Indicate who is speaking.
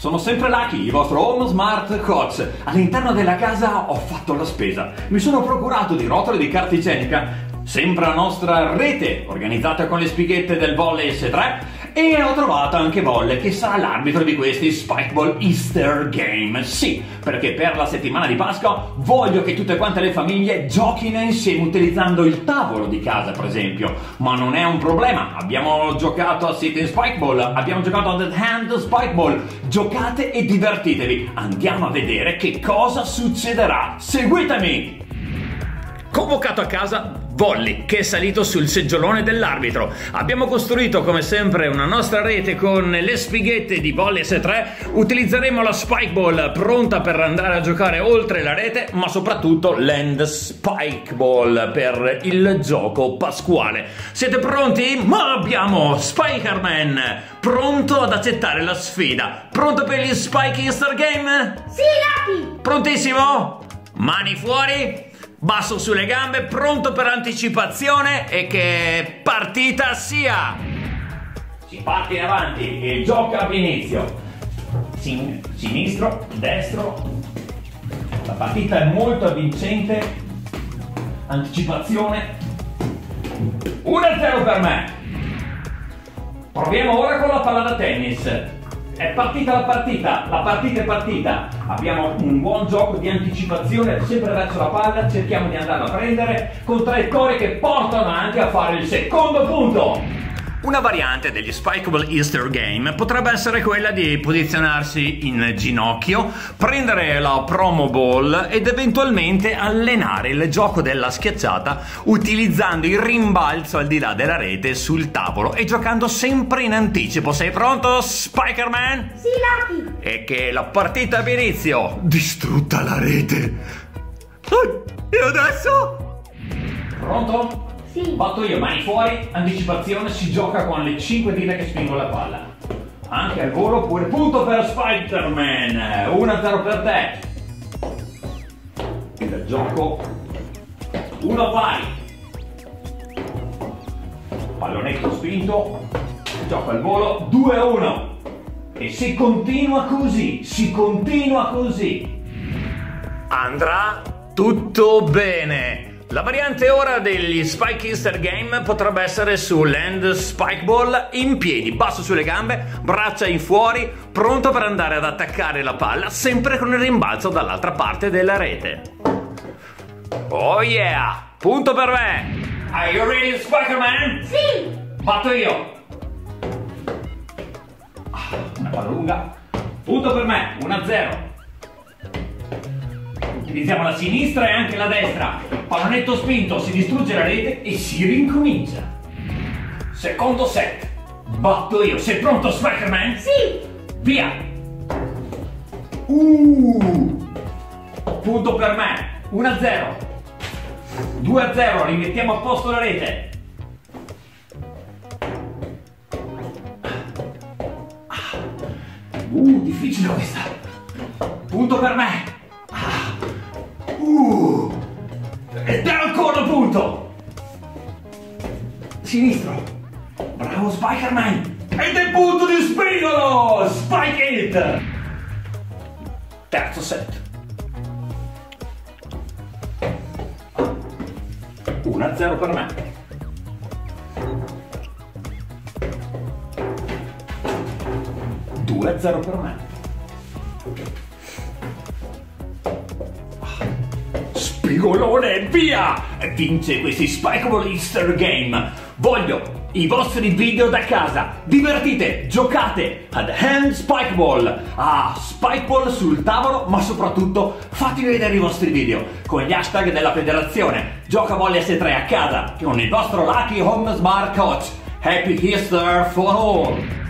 Speaker 1: sono sempre Lucky, il vostro home smart coach. All'interno della casa ho fatto la spesa. Mi sono procurato di rotole di carta igienica, sempre la nostra rete organizzata con le spighette del volley S3 e ho trovato anche Volle che sarà l'arbitro di questi Spikeball Easter Game. Sì, perché per la settimana di Pasqua voglio che tutte quante le famiglie giochino insieme utilizzando il tavolo di casa, per esempio. Ma non è un problema. Abbiamo giocato a Sitting Spikeball, abbiamo giocato a The Hand Spikeball. Giocate e divertitevi. Andiamo a vedere che cosa succederà. Seguitemi! Convocato a casa Volli, che è salito sul seggiolone dell'arbitro. Abbiamo costruito come sempre una nostra rete con le spighette di Volli S3. Utilizzeremo la Spikeball pronta per andare a giocare oltre la rete, ma soprattutto l'End Spikeball per il gioco pasquale. Siete pronti? Ma abbiamo Spikerman pronto ad accettare la sfida. Pronto per gli Spike Easter Game?
Speaker 2: Sì, Lucky!
Speaker 1: Prontissimo? Mani fuori? Basso sulle gambe, pronto per anticipazione e che partita sia! Si parte in avanti, il gioco abbia inizio. Sin- sinistro, destro. La partita è molto avvincente. Anticipazione. 1-0 per me. Proviamo ora con la palla da tennis. È partita la partita, la partita è partita. Abbiamo un buon gioco di anticipazione sempre verso la palla, cerchiamo di andarla a prendere con traiettorie che portano anche a fare il secondo punto. Una variante degli Spikeable Easter Game potrebbe essere quella di posizionarsi in ginocchio, prendere la promo ball ed eventualmente allenare il gioco della schiacciata utilizzando il rimbalzo al di là della rete sul tavolo e giocando sempre in anticipo. Sei pronto, Spikerman?
Speaker 2: Sì, Lucky!
Speaker 1: E che la partita abbia inizio! Distrutta la rete! E adesso? Pronto?
Speaker 2: Sì.
Speaker 1: Batto io, mani fuori, anticipazione, si gioca con le 5 dita che spingono la palla. Anche al volo oppure punto per Spider-Man. 1-0 per te. Il gioco. Uno pari. Pallonetto spinto. Gioco al volo. 2-1. E si continua così, si continua così. Andrà tutto bene. La variante ora degli Spike Easter Game potrebbe essere sull'end Spike Ball in piedi, basso sulle gambe, braccia in fuori, pronto per andare ad attaccare la palla, sempre con il rimbalzo dall'altra parte della rete. Oh yeah! Punto per me! Are you ready, Spider-Man?
Speaker 2: Sì!
Speaker 1: Batto io! Ah, Una palla lunga. Punto per me, 1-0. Utilizziamo la sinistra e anche la destra. Pallonetto spinto, si distrugge la rete e si rincomincia. Secondo set. Batto io. Sei pronto, Spider-Man?
Speaker 2: Sì!
Speaker 1: Via! Uh! Punto per me. 1-0. 2-0. Rimettiamo a posto la rete. Uh, difficile questa. Punto per me. Punto. Sinistro. Bravo Spider-Man. Ed è punto di spigolo. Spike it. Terzo set. 1-0 per me. Due a 0 per me. Spigolone, via! Vince questi Spikeable Easter Game. Voglio i vostri video da casa. Divertite, giocate ad Hand Spikeball, a Spikeball sul tavolo, ma soprattutto fate vedere i vostri video con gli hashtag della federazione. Gioca Volley S3 a casa con il vostro Lucky Home Smart Coach. Happy Easter for all!